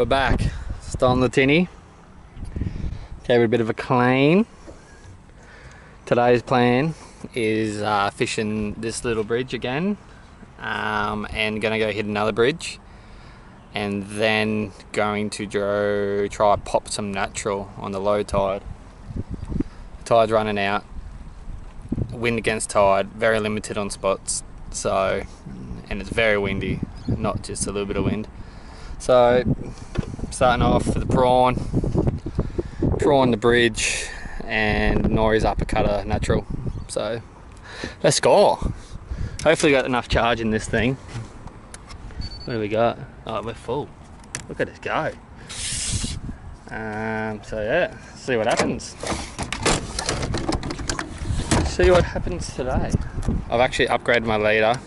we're back. Still on the tinny. Gave it a bit of a clean. Today's plan is uh, fishing this little bridge again um, and gonna go hit another bridge and then going to go try pop some natural on the low tide. Tide's running out, wind against tide, very limited on spots, so and it's very windy, not just a little bit of wind. So starting off for the prawn, prawn the bridge, and Nories uppercutter natural. So let's go. Hopefully got enough charge in this thing. What do we got? Oh, we're full. Look at us go. Um, so yeah, see what happens. See what happens today. I've actually upgraded my leader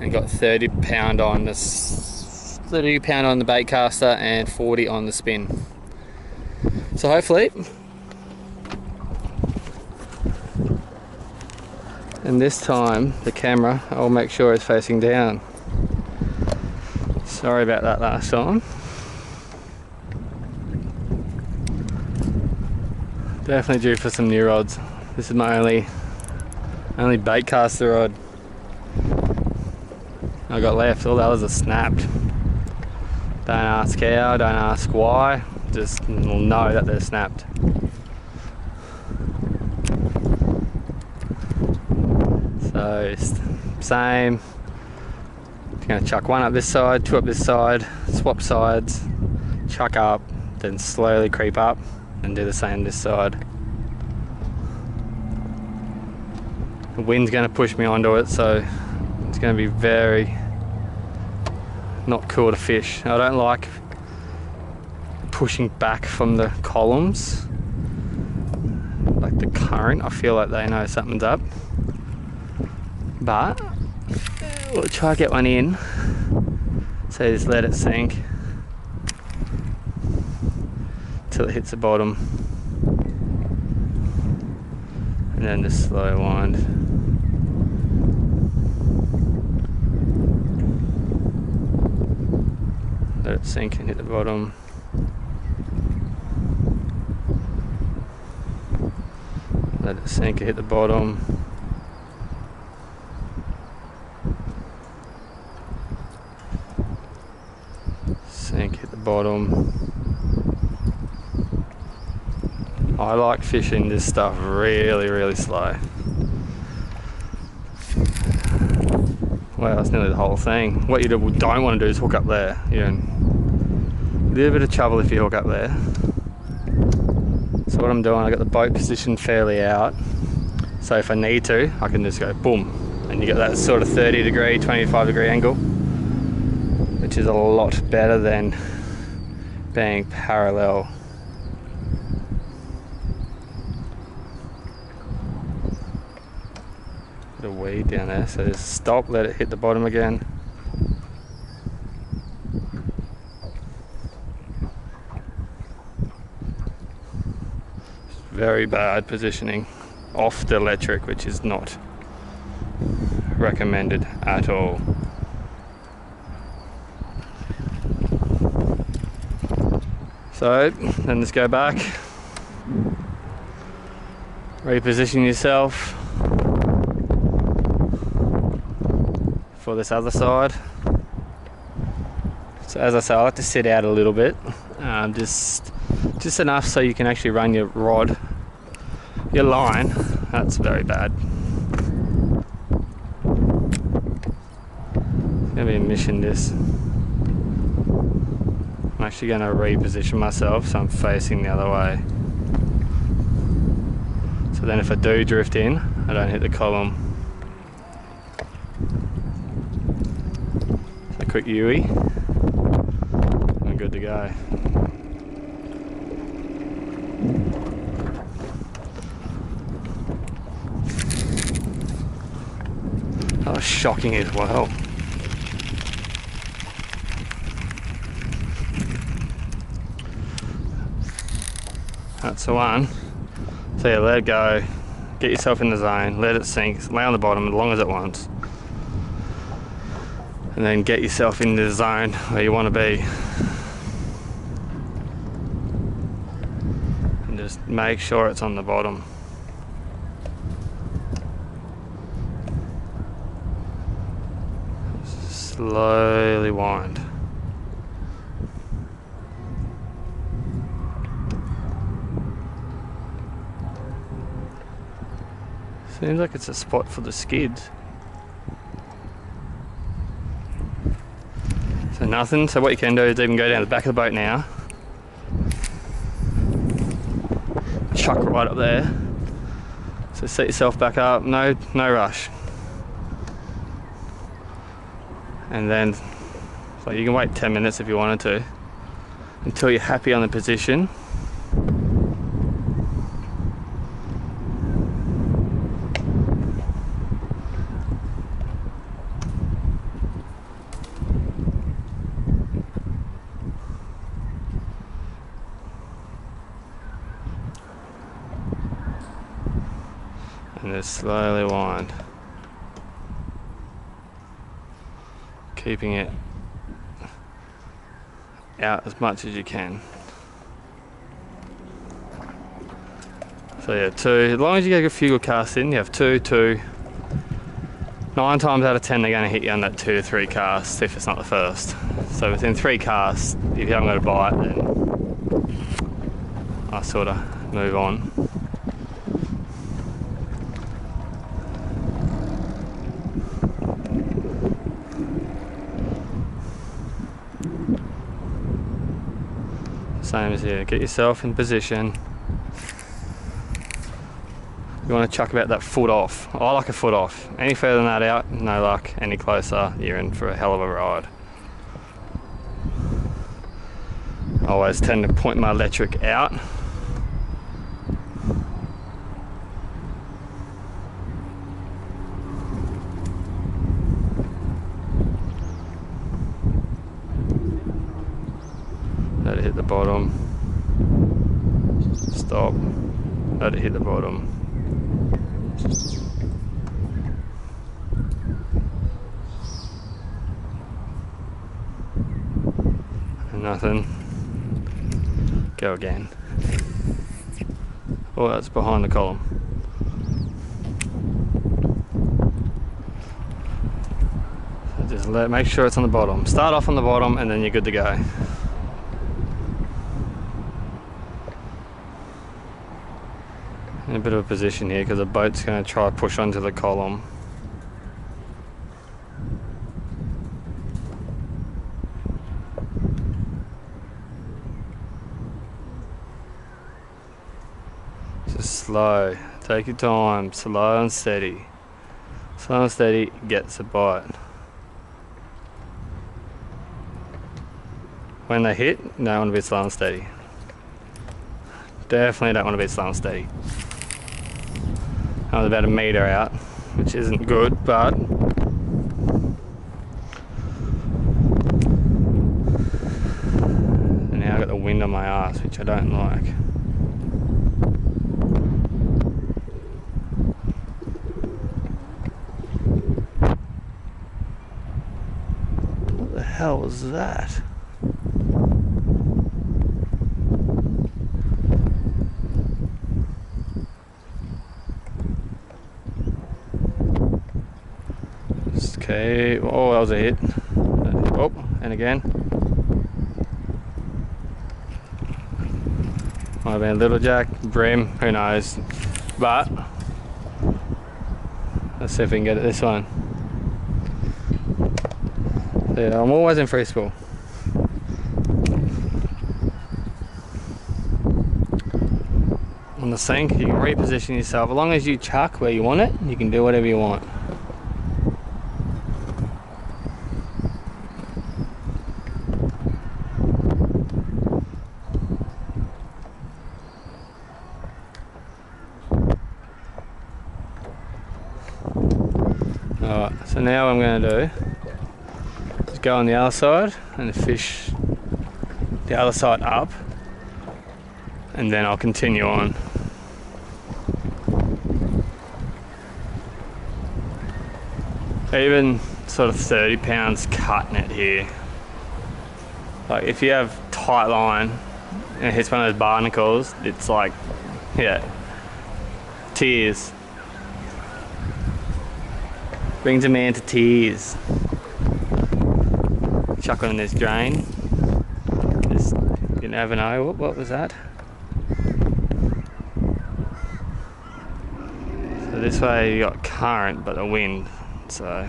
and got 30 pound on this 30 pound on the bait caster and 40 on the spin. So hopefully and this time the camera I'll make sure is facing down. Sorry about that last time. Definitely due for some new rods. This is my only only bait caster rod I got left. All the others are snapped. Don't ask how, don't ask why. Just know that they're snapped. So same. Gonna chuck one up this side, two up this side, swap sides, chuck up, then slowly creep up and do the same this side. The wind's gonna push me onto it, so it's gonna be very not cool to fish. I don't like pushing back from the columns like the current. I feel like they know something's up. But uh, we'll try to get one in. So just let it sink till it hits the bottom. And then just slow wind. Let it sink and hit the bottom. Let it sink and hit the bottom. Sink, hit the bottom. I like fishing this stuff really, really slow. Well, that's nearly the whole thing. What you don't want to do is hook up there. You know, a little bit of trouble if you hook up there. So what I'm doing, I got the boat positioned fairly out. So if I need to, I can just go boom, and you get that sort of 30 degree, 25 degree angle, which is a lot better than being parallel bit of weed down there so just stop let it hit the bottom again very bad positioning off the electric which is not recommended at all so then just go back reposition yourself for this other side. So as I say, I like to sit out a little bit, um, just just enough so you can actually run your rod, your line. That's very bad. It's gonna be a mission this. I'm actually gonna reposition myself so I'm facing the other way. So then if I do drift in, I don't hit the column. A quick Yui. I'm good to go. Was shocking as well. That's the one. So yeah, let it go. Get yourself in the zone, let it sink, lay on the bottom as long as it wants. And then get yourself into the zone where you want to be. And just make sure it's on the bottom. Slowly wind. Seems like it's a spot for the skids. So nothing. So what you can do is even go down the back of the boat now. Chuck right up there. So set yourself back up. No, no rush. And then, so you can wait 10 minutes if you wanted to, until you're happy on the position. and then slowly wind. Keeping it out as much as you can. So yeah, two, as long as you get a few good casts in, you have two, two. Nine times out of ten they're going to hit you on that two to three casts if it's not the first. So within three casts, if you haven't got a bite then I sort of move on. Same as here, get yourself in position. You want to chuck about that foot off. I like a foot off. Any further than that out, no luck. Any closer, you're in for a hell of a ride. I always tend to point my electric out. Hit the bottom. Stop. Let it hit the bottom. Nothing. Go again. Oh, that's behind the column. So just let make sure it's on the bottom. Start off on the bottom and then you're good to go. In a bit of a position here because the boat's going to try to push onto the column. Just slow. Take your time. Slow and steady. Slow and steady gets a bite. When they hit, don't want to be slow and steady. Definitely don't want to be slow and steady. I was about a metre out, which isn't good, but and now I've got the wind on my ass, which I don't like. What the hell was that? Okay, oh, that was a hit. Oh, and again. Might have been Little Jack, Bream, who knows. But, let's see if we can get it this one. Yeah, I'm always in free spool. On the sink, you can reposition yourself. As long as you chuck where you want it, you can do whatever you want. So now what I'm going to do is go on the other side and fish the other side up and then I'll continue on. Even sort of 30 pounds cut net here. Like if you have tight line and it hits one of those barnacles, it's like, yeah, tears. Brings a man to tears. Chuck on this drain. Just, you never know. What, what was that? So this way you got current, but the wind. So.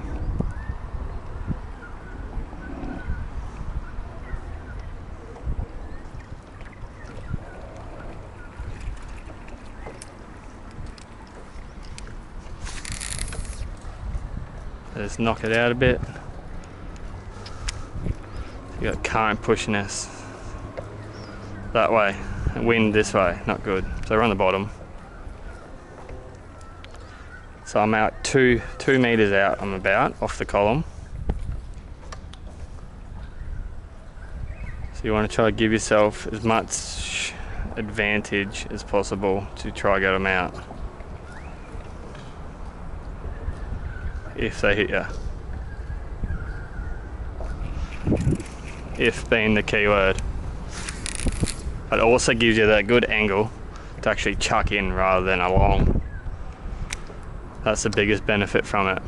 Knock it out a bit. You got current pushing us that way, wind this way, not good. So we're on the bottom. So I'm out two two meters out. I'm about off the column. So you want to try to give yourself as much advantage as possible to try get them out. If they hit you. If being the key word. It also gives you that good angle to actually chuck in rather than along. That's the biggest benefit from it.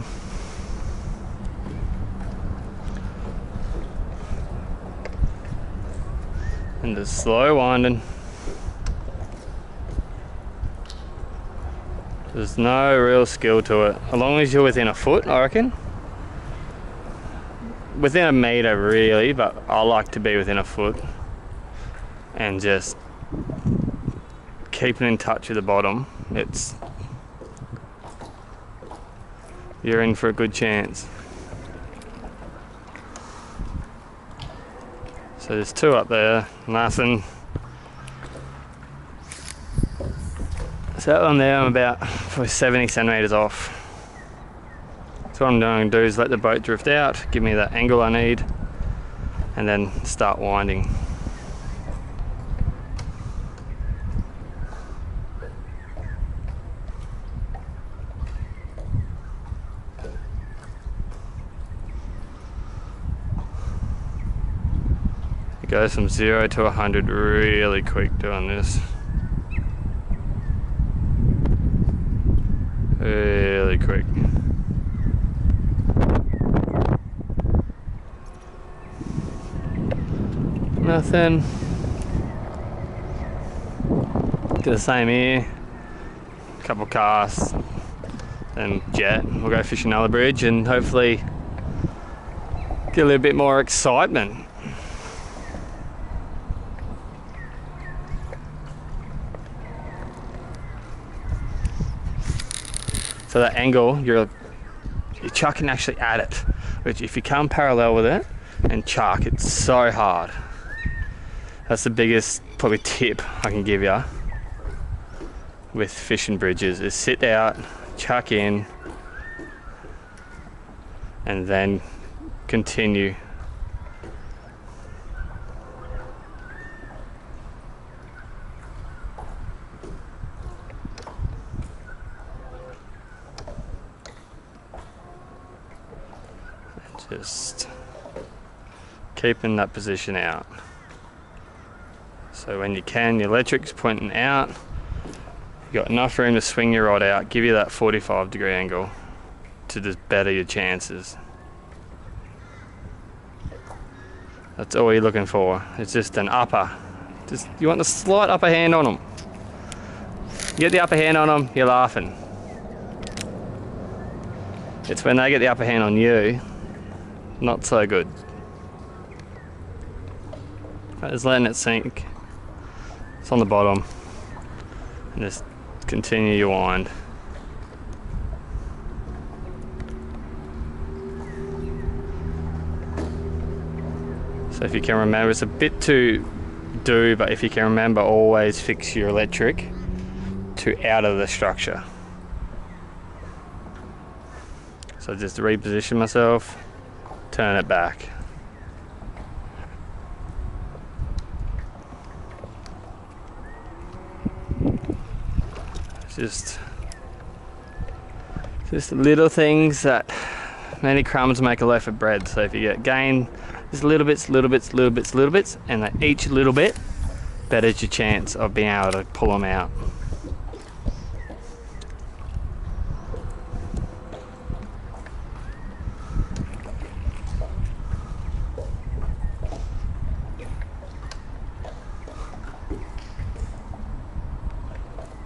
And the slow winding. There's no real skill to it. As long as you're within a foot, I reckon. Within a meter, really, but I like to be within a foot. And just keeping in touch with the bottom. It's you're in for a good chance. So there's two up there, nothing. So that one there, I'm about 70 centimeters off. So what I'm going to do is let the boat drift out, give me that angle I need, and then start winding. It goes from zero to 100 really quick doing this. Øh, really quick. Nothing. Do the same here. Couple casts, then jet. We'll go fishing another bridge and hopefully get a little bit more excitement. So that angle, you're you're chucking actually at it. Which if you come parallel with it and chuck, it's so hard. That's the biggest probably tip I can give you with fishing bridges is sit out, chuck in, and then continue just keeping that position out. So when you can, your electric's pointing out, you've got enough room to swing your rod out, give you that 45 degree angle to just better your chances. That's all you're looking for. It's just an upper. Just you want the slight upper hand on them. You get the upper hand on them, you're laughing. It's when they get the upper hand on you not so good. Just letting it sink. It's on the bottom. And just continue your wind. So if you can remember, it's a bit to do, but if you can remember, always fix your electric to out of the structure. So just reposition myself turn it back. Just just little things that many crumbs make a loaf of bread. So if you get gain just little bits, little bits, little bits, little bits, and that each little bit better's your chance of being able to pull them out.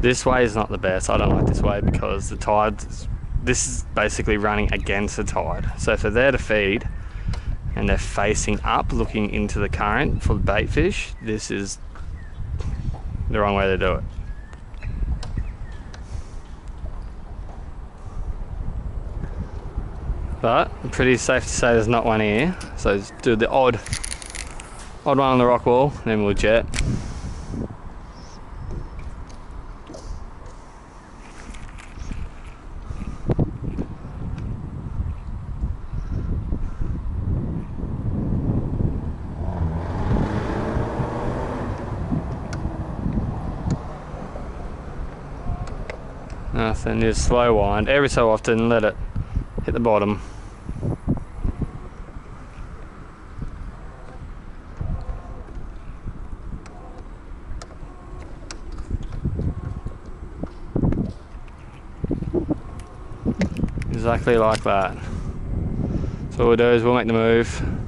This way is not the best. I don't like this way because the tide, this is basically running against the tide. So if they're there to feed and they're facing up, looking into the current for the bait fish, this is the wrong way to do it. But pretty safe to say there's not one here. So let's do the odd, odd one on the rock wall, then we'll jet. Nothing, just slow wind. Every so often let it hit the bottom. Exactly like that. So what we'll do is we'll make the move